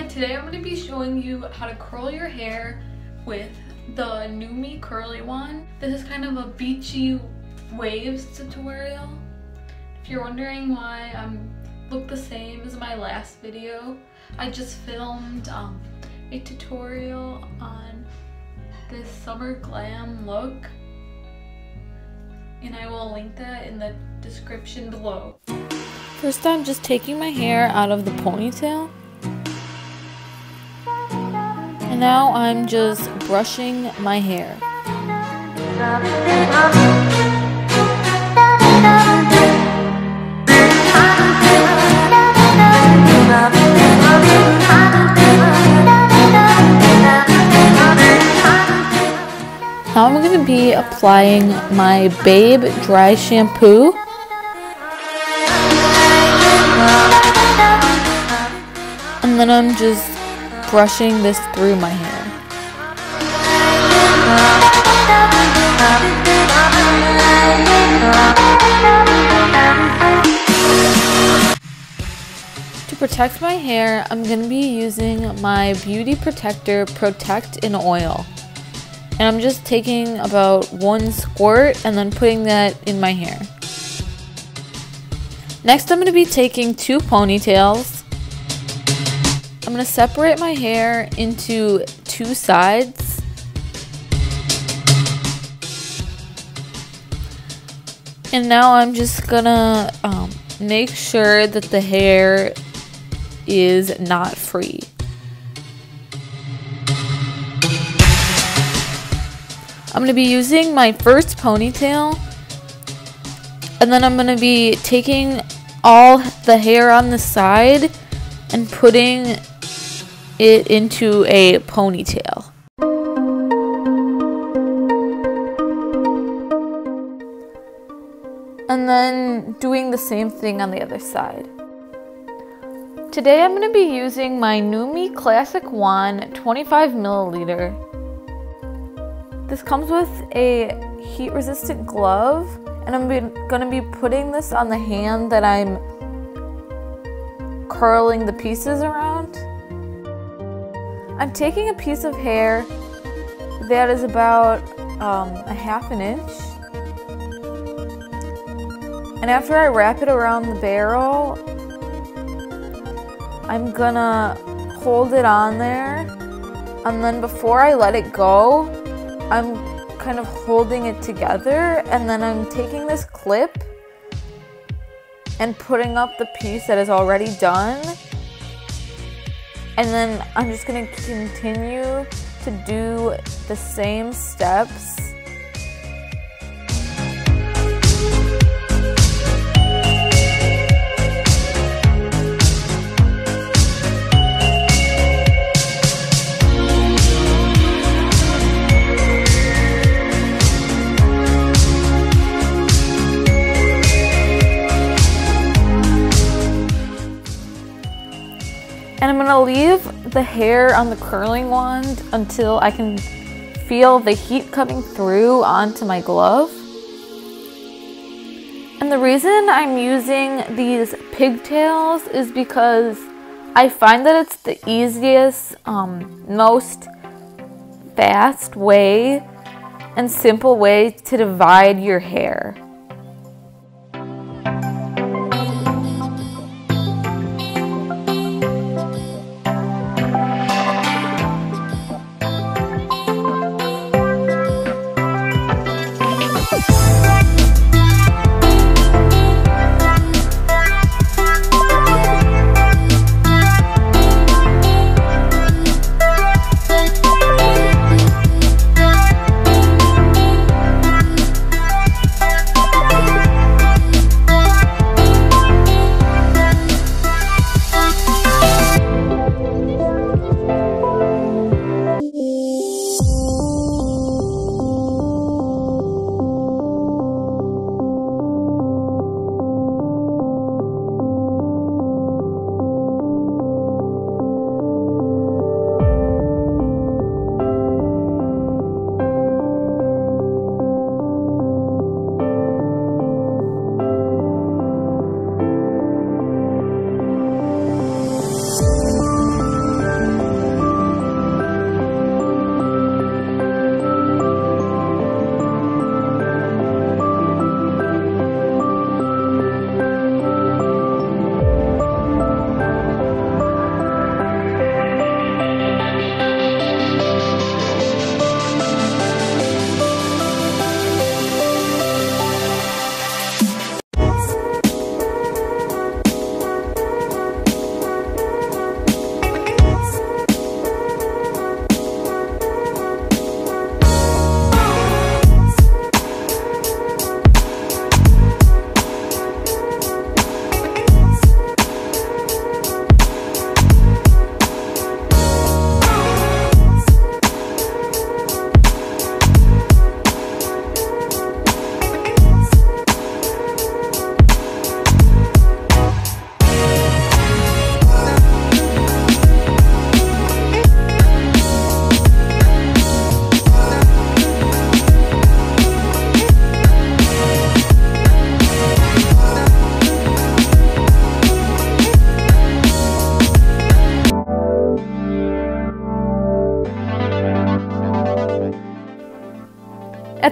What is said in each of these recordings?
Hi, today I'm going to be showing you how to curl your hair with the Nume Curly Wand. This is kind of a beachy waves tutorial. If you're wondering why I look the same as my last video, I just filmed um, a tutorial on this summer glam look and I will link that in the description below. First I'm just taking my hair out of the ponytail now I'm just brushing my hair. Now I'm going to be applying my Babe Dry Shampoo. And then I'm just brushing this through my hair. To protect my hair, I'm going to be using my Beauty Protector Protect and Oil. And I'm just taking about one squirt and then putting that in my hair. Next, I'm going to be taking two ponytails I'm to separate my hair into two sides. And now I'm just going to um, make sure that the hair is not free. I'm going to be using my first ponytail and then I'm going to be taking all the hair on the side and putting it into a ponytail. And then doing the same thing on the other side. Today I'm going to be using my Nume Classic Wand 25 milliliter. This comes with a heat resistant glove and I'm going to be putting this on the hand that I'm curling the pieces around. I'm taking a piece of hair that is about um, a half an inch. And after I wrap it around the barrel, I'm gonna hold it on there. And then before I let it go, I'm kind of holding it together. And then I'm taking this clip and putting up the piece that is already done and then I'm just gonna continue to do the same steps Gonna leave the hair on the curling wand until I can feel the heat coming through onto my glove. And the reason I'm using these pigtails is because I find that it's the easiest, um, most fast way and simple way to divide your hair.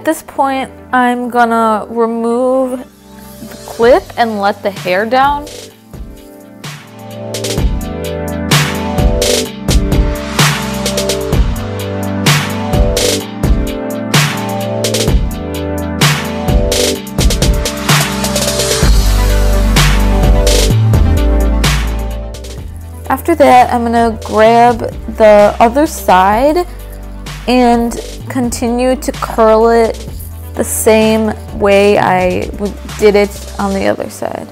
This point, I'm gonna remove the clip and let the hair down. After that, I'm gonna grab the other side and continue to curl it the same way I did it on the other side.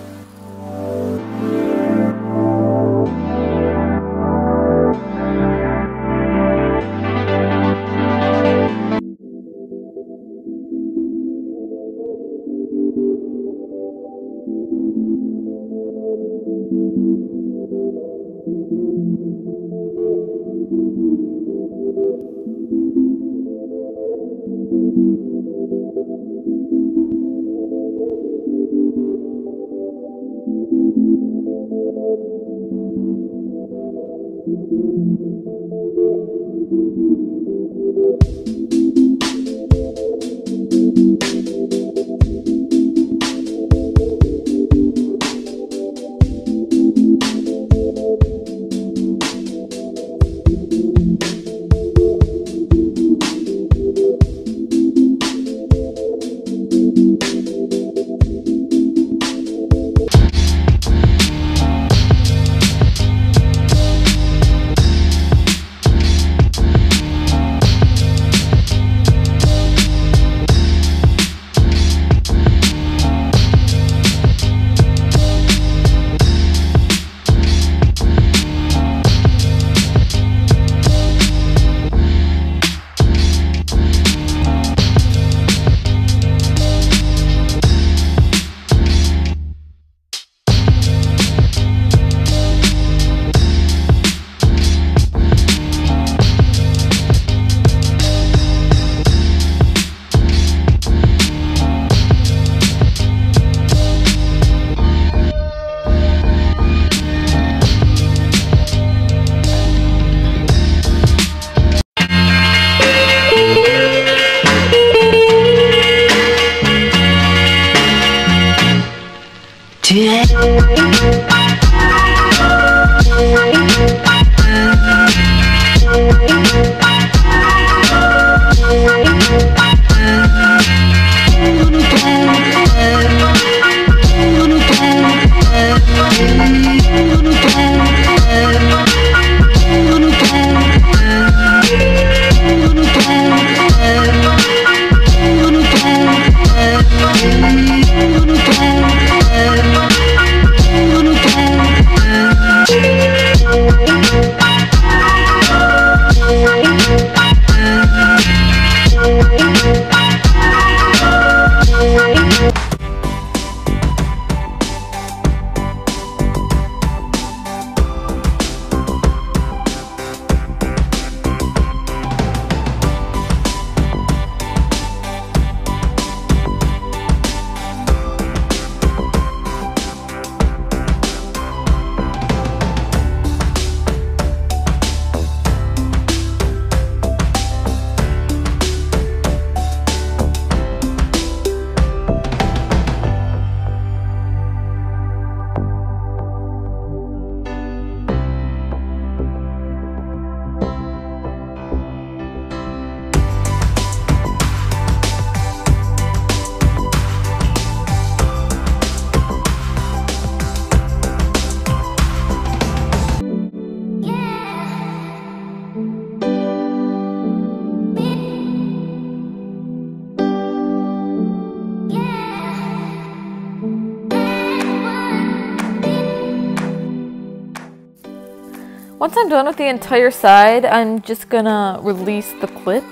Once I'm done with the entire side, I'm just gonna release the clip.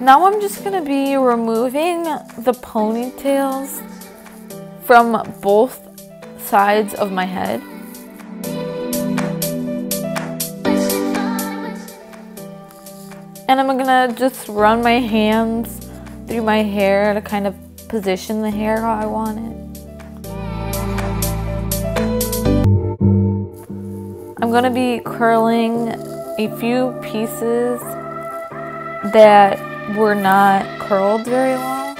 Now I'm just gonna be removing the ponytails from both sides of my head. And I'm gonna just run my hands through my hair to kind of position the hair how I want it. I'm gonna be curling a few pieces that were not curled very well.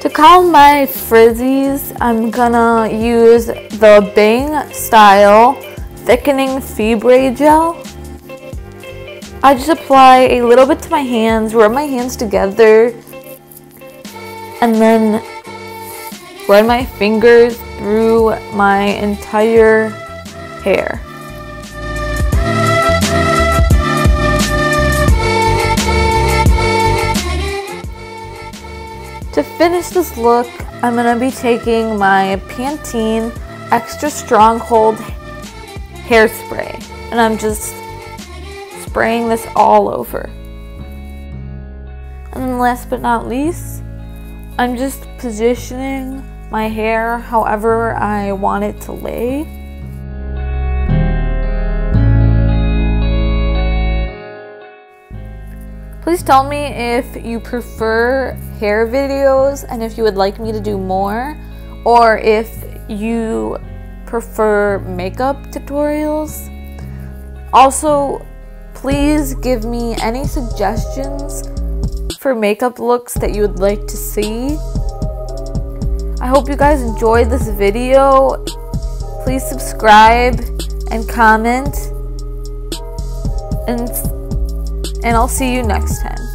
To calm my frizzies, I'm gonna use the Bang Style Thickening Fibre Gel. I just apply a little bit to my hands, rub my hands together, and then run my fingers through my entire hair. To finish this look, I'm going to be taking my Pantene Extra Strong Hold hairspray and I'm just spraying this all over. And last but not least, I'm just positioning my hair however I want it to lay. Please tell me if you prefer hair videos and if you would like me to do more, or if you prefer makeup tutorials. Also, please give me any suggestions for makeup looks that you would like to see. I hope you guys enjoyed this video. Please subscribe and comment. And, and I'll see you next time.